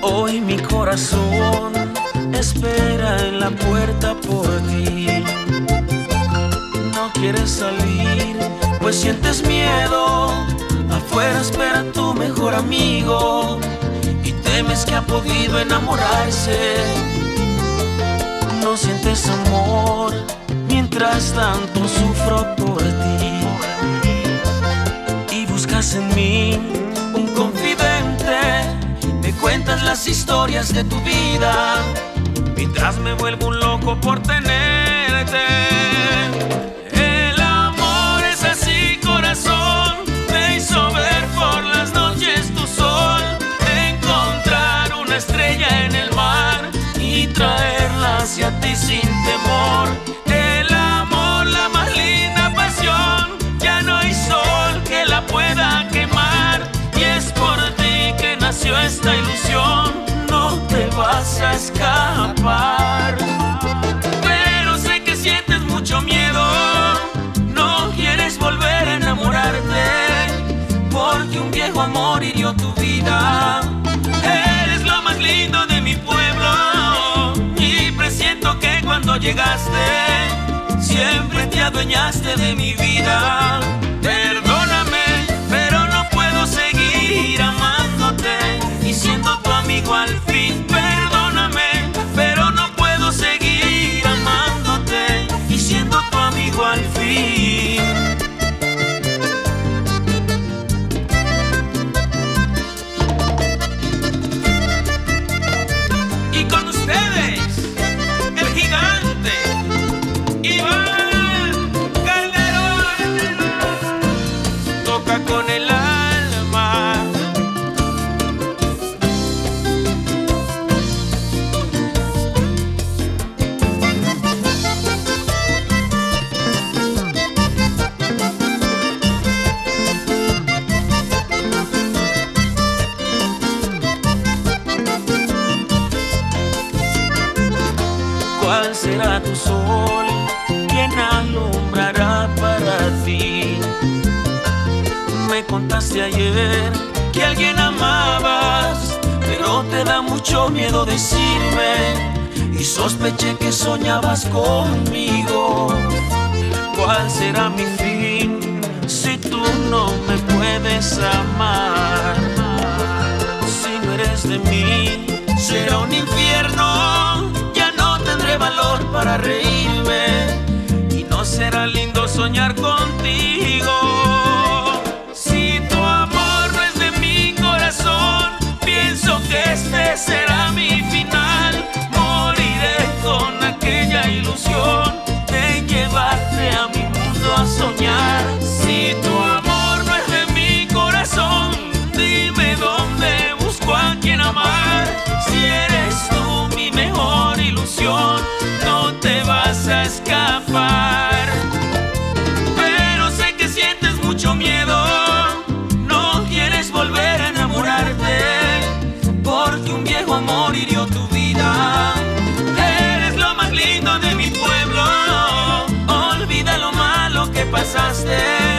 Hoy mi corazón espera en la puerta por ti. No quieres salir, pues sientes miedo. Afuera espera tu mejor amigo y temes que ha podido enamorarse. No sientes amor, mientras tanto sufro por ti. Y buscas en mí un confidente, me cuentas las historias de tu vida, mientras me vuelvo un loco por tenerte. El amor es así, corazón, me hizo ver por las noches tu sol, encontrar una estrella en el mar y traerla hacia ti sin temor. El amor, la más linda pasión, ya no hay sol que la pueda quemar. Y es por ti que nació esta ilusión, vas a escapar. Pero sé que sientes mucho miedo, no quieres volver a enamorarte, porque un viejo amor hirió tu vida. Eres lo más lindo de mi pueblo y presiento que cuando llegaste siempre te adueñaste de mi vida. Perdóname, será tu sol? ¿Quién alumbrará para ti? Me contaste ayer que alguien amabas, pero te da mucho miedo decirme. Y sospeché que soñabas conmigo. ¿Cuál será mi fin si tú no me puedes amar? Si no eres de mí, será un infierno. Ilusión de llevarte a mi mundo a soñar. Si tu amor no es de mi corazón, dime dónde busco a quien amar. Si eres tú mi mejor ilusión, no te vas a escapar. Pero sé que sientes mucho miedo, no quieres volver a enamorarte, porque un viejo amor hirió tu vida. us on.